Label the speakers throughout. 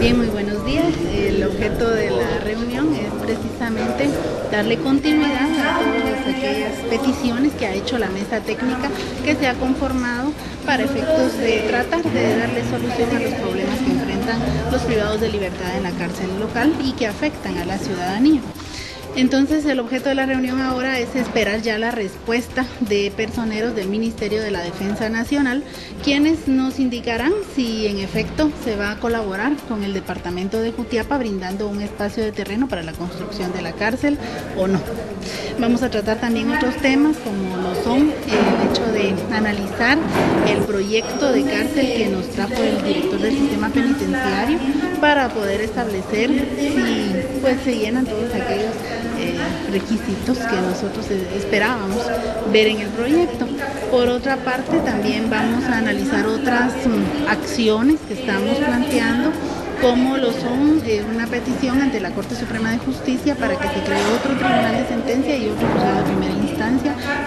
Speaker 1: Bien, muy buenos días. El objeto de la reunión es precisamente darle continuidad a todas aquellas peticiones que ha hecho la mesa técnica que se ha conformado para efectos de tratar de darle solución a los problemas que enfrentan los privados de libertad en la cárcel local y que afectan a la ciudadanía. Entonces el objeto de la reunión ahora es esperar ya la respuesta de personeros del Ministerio de la Defensa Nacional, quienes nos indicarán si en efecto se va a colaborar con el Departamento de Jutiapa brindando un espacio de terreno para la construcción de la cárcel o no. Vamos a tratar también otros temas como lo son el hecho de analizar el proyecto de cárcel que nos trajo el director del sistema penitenciario para poder establecer si pues se llenan todos aquellos eh, requisitos que nosotros esperábamos ver en el proyecto. Por otra parte, también vamos a analizar otras mm, acciones que estamos planteando como lo son eh, una petición ante la Corte Suprema de Justicia para que se cree otro tribunal de sentencia y otro juzgado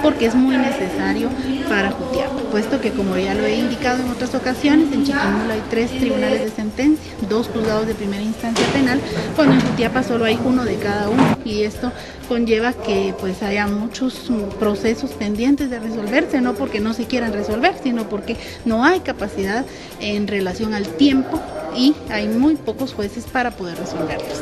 Speaker 1: porque es muy necesario para Jutiapa, puesto que como ya lo he indicado en otras ocasiones, en Chiquimula hay tres tribunales de sentencia, dos juzgados de primera instancia penal, cuando en Jutiapa solo hay uno de cada uno, y esto conlleva que pues haya muchos procesos pendientes de resolverse, no porque no se quieran resolver, sino porque no hay capacidad en relación al tiempo y hay muy pocos jueces para poder resolverlos.